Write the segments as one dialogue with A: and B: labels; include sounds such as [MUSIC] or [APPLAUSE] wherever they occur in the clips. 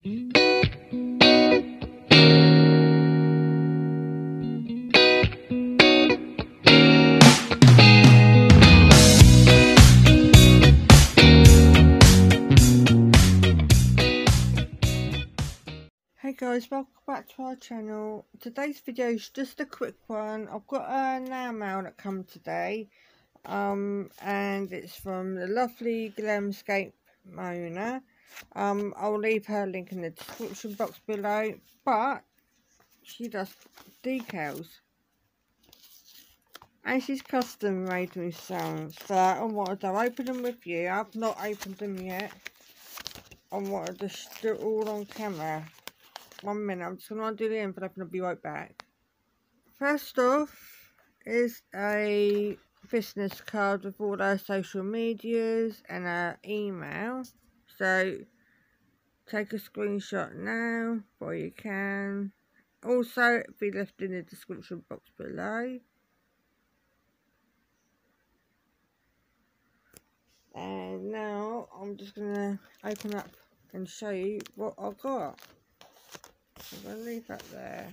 A: Hey guys, welcome back to our channel. Today's video is just a quick one. I've got a nail mail that come today. Um, and it's from the lovely Glamscape Mona. Um, I'll leave her link in the description box below. But she does decals. And she's custom made me some. So I wanted to open them with you. I've not opened them yet. I wanted to do it all on camera. One minute, I'm just going to do the envelope and I'll be right back. First off is a business card with all our social medias and our email. So, take a screenshot now while you can. Also, be left in the description box below. And now, I'm just going to open up and show you what I got. I'm going to leave that there.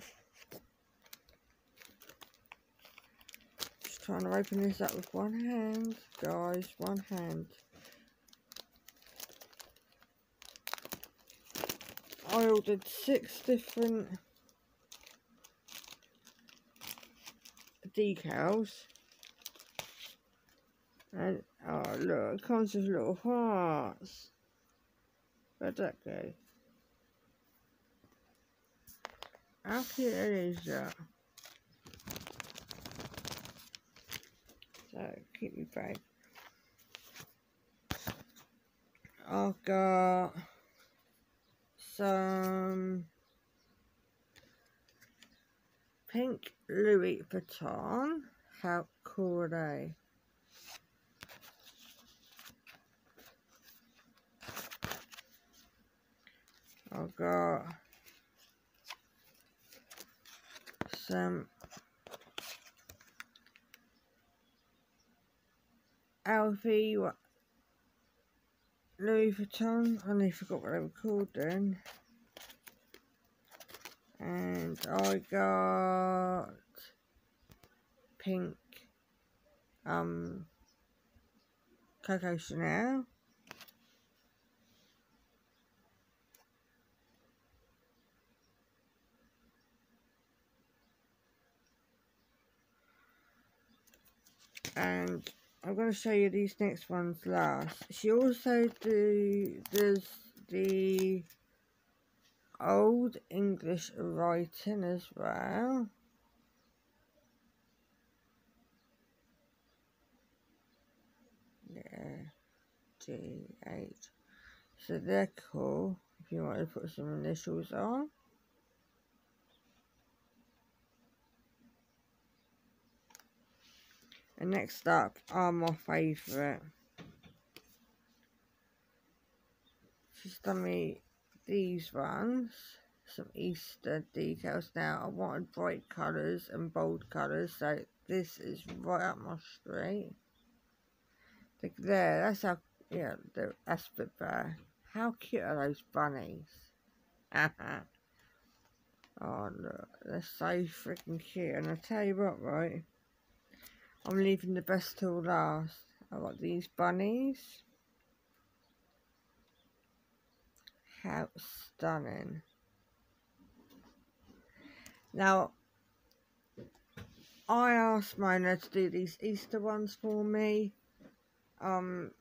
A: Just trying to open this up with one hand, guys, one hand. I ordered six different decals. And, oh look, it comes with little hearts. Where'd that go? How cute is that? So, keep me bag. I've got some pink Louis Vuitton. How cool are they? I've got some Alfie Louis Vuitton. I nearly forgot what they were called then. And I got pink um Coco Chanel. and I'm going to show you these next ones last. She also do, does the old English writing as well. Yeah, G8. So they're cool if you want to put some initials on. And next up are my favourite. She's done me these ones. Some Easter decals. Now, I wanted bright colours and bold colours. So, this is right up my street. Look there. That's how, yeah, that's a. How cute are those bunnies? [LAUGHS] oh, look. They're so freaking cute. And I tell you what, right? I'm leaving the best till last. I've got these bunnies. How stunning. Now, I asked Mona to do these Easter ones for me. Um,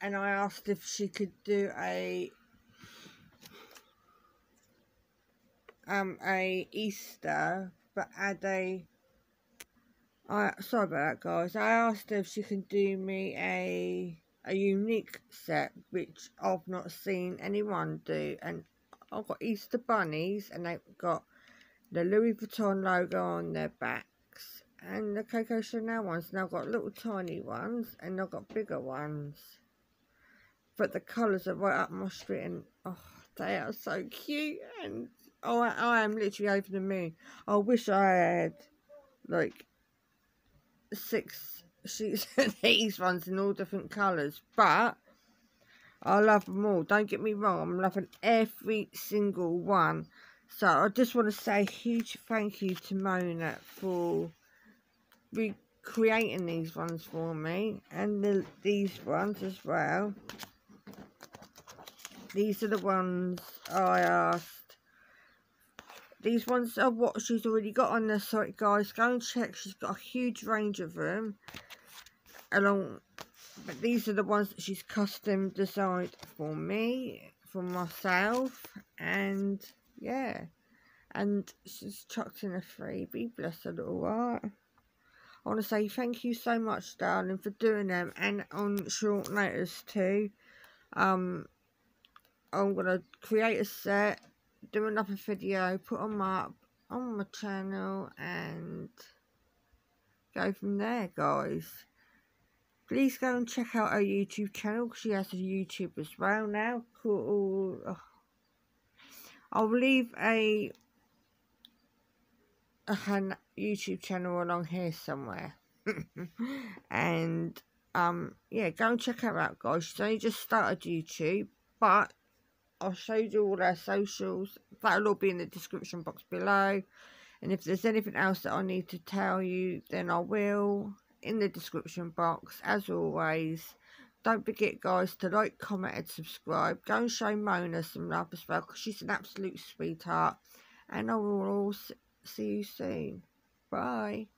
A: and I asked if she could do a um a Easter but add a I sorry about that guys. I asked her if she can do me a a unique set which I've not seen anyone do. And I've got Easter bunnies and they've got the Louis Vuitton logo on their backs and the Coco Chanel ones. And I've got little tiny ones and I've got bigger ones. But the colours are right up my street and oh they are so cute. And oh I, I am literally over the moon. I wish I had like six sheets [LAUGHS] of these ones in all different colours. But I love them all. Don't get me wrong. I'm loving every single one. So I just want to say a huge thank you to Mona for recreating these ones for me. And the, these ones as well. These are the ones I asked. These ones are what she's already got on the site, guys. Go and check. She's got a huge range of them. Along, but these are the ones that she's custom designed for me, for myself, and yeah. And she's chucked in a freebie. Bless her little heart. I want to say thank you so much, darling, for doing them and on short notice too. Um, I'm going to create a set, do another video, put them up on my channel and go from there, guys. Please go and check out our YouTube channel. She has a YouTube as well now. Cool. I'll leave a, a YouTube channel along here somewhere. [LAUGHS] and um yeah, go and check her out, guys. She's only just started YouTube, but I'll show you all their socials. That'll all be in the description box below. And if there's anything else that I need to tell you, then I will in the description box. As always, don't forget, guys, to like, comment, and subscribe. Go and show Mona some love as well, because she's an absolute sweetheart. And I will all see you soon. Bye.